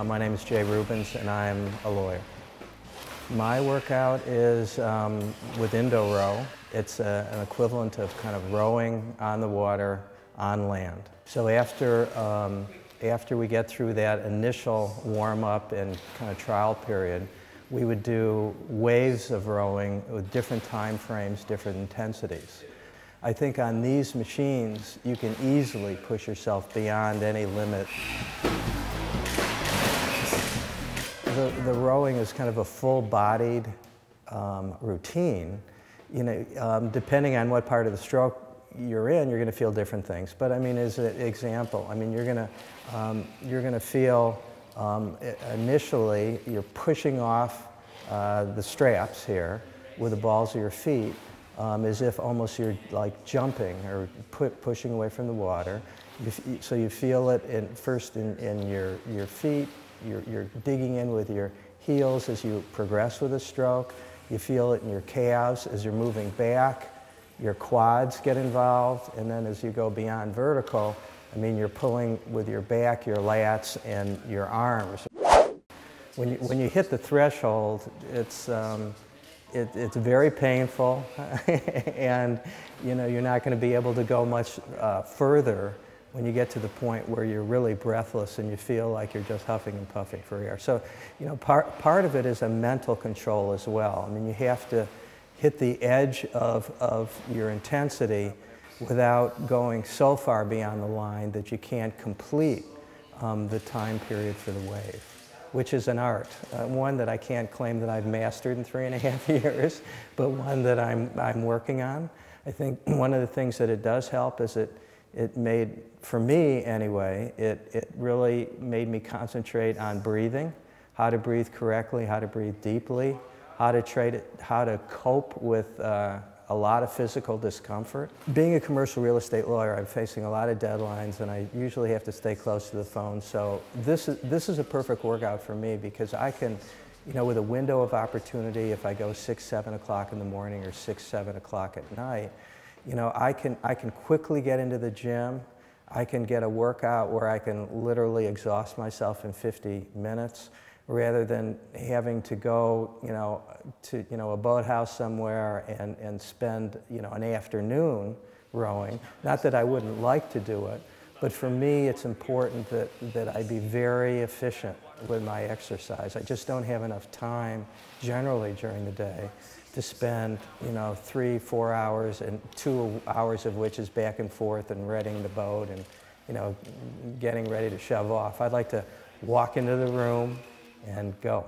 Uh, my name is Jay Rubens and I'm a lawyer. My workout is um, with Indo-Row. It's a, an equivalent of kind of rowing on the water on land. So after, um, after we get through that initial warm-up and kind of trial period, we would do waves of rowing with different time frames, different intensities. I think on these machines, you can easily push yourself beyond any limit. The, the rowing is kind of a full-bodied um, routine. You know, um, depending on what part of the stroke you're in, you're going to feel different things. But I mean, as an example, I mean, you're going to um, you're going to feel um, initially you're pushing off uh, the straps here with the balls of your feet, um, as if almost you're like jumping or pu pushing away from the water. So you feel it in, first in, in your, your feet, you're, you're digging in with your heels as you progress with a stroke. You feel it in your calves as you're moving back. Your quads get involved, and then as you go beyond vertical, I mean, you're pulling with your back, your lats, and your arms. When you, when you hit the threshold, it's, um, it, it's very painful and you know, you're not going to be able to go much uh, further when you get to the point where you're really breathless and you feel like you're just huffing and puffing for air. So, you know, part, part of it is a mental control as well. I mean, you have to hit the edge of, of your intensity without going so far beyond the line that you can't complete um, the time period for the wave which is an art, uh, one that I can't claim that I've mastered in three and a half years, but one that I'm, I'm working on. I think one of the things that it does help is it, it made, for me anyway, it, it really made me concentrate on breathing, how to breathe correctly, how to breathe deeply, how to, trade it, how to cope with uh, a lot of physical discomfort. Being a commercial real estate lawyer, I'm facing a lot of deadlines and I usually have to stay close to the phone. So this is, this is a perfect workout for me because I can, you know, with a window of opportunity, if I go six, seven o'clock in the morning or six, seven o'clock at night, you know, I can, I can quickly get into the gym. I can get a workout where I can literally exhaust myself in 50 minutes rather than having to go, you know, to you know a boathouse somewhere and, and spend you know an afternoon rowing. Not that I wouldn't like to do it, but for me it's important that, that I be very efficient with my exercise. I just don't have enough time generally during the day to spend, you know, three, four hours and two hours of which is back and forth and readying the boat and, you know, getting ready to shove off. I'd like to walk into the room, and go.